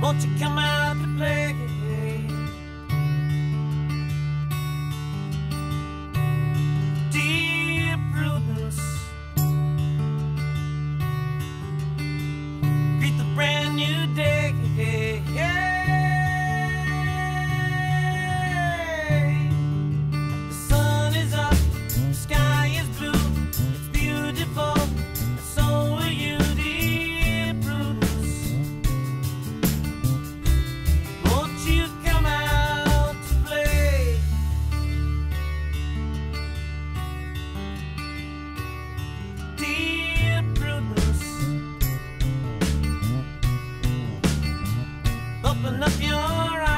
Won't you come out to play? open up your eyes.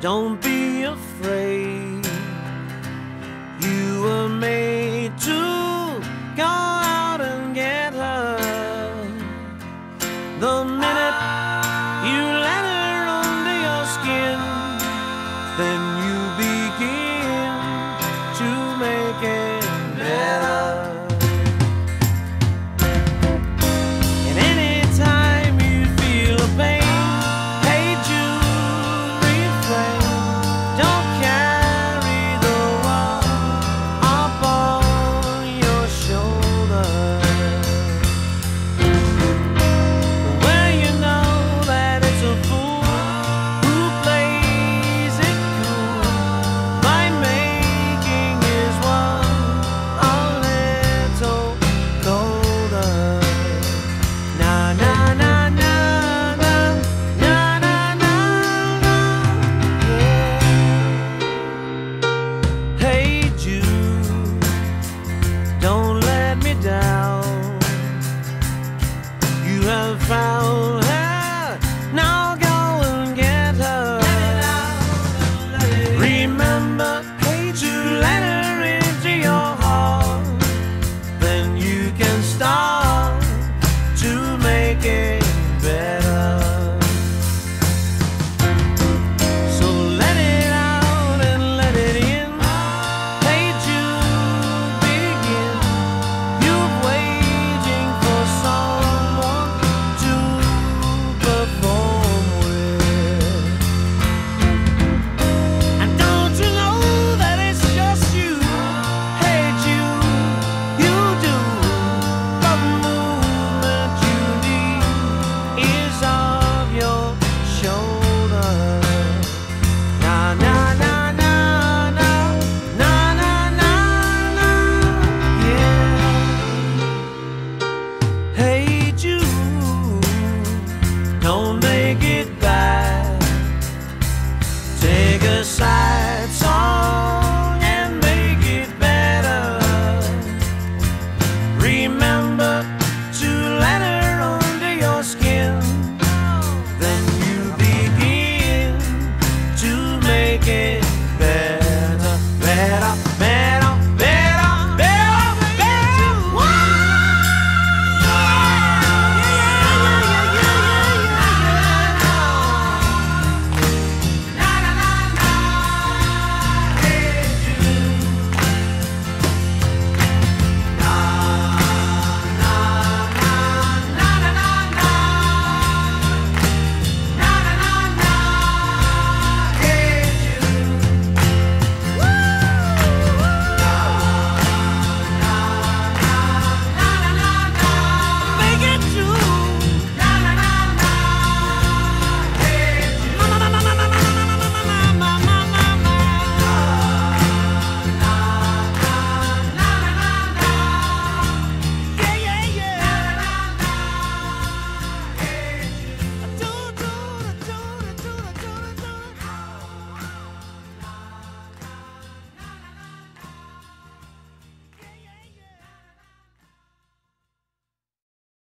don't be afraid. You were made.